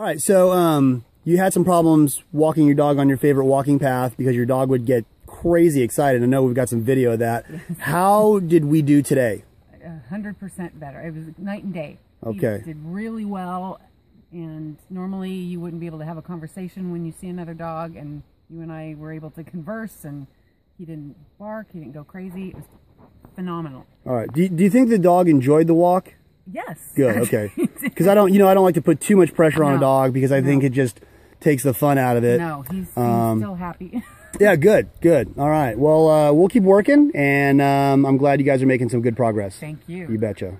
All right, so um, you had some problems walking your dog on your favorite walking path because your dog would get crazy excited. I know we've got some video of that. How did we do today? hundred percent better. It was night and day. Okay. He did really well, and normally you wouldn't be able to have a conversation when you see another dog, and you and I were able to converse, and he didn't bark, he didn't go crazy. It was phenomenal. All right. Do, do you think the dog enjoyed the walk? Yes. Good. Okay. Because I don't, you know, I don't like to put too much pressure on a dog because I think it just takes the fun out of it. no, he's, he's Um, still happy. Yeah. Good. Good. All right. Well, uh, we'll keep working, and um, I'm glad you guys are making some good progress. Thank you. You betcha.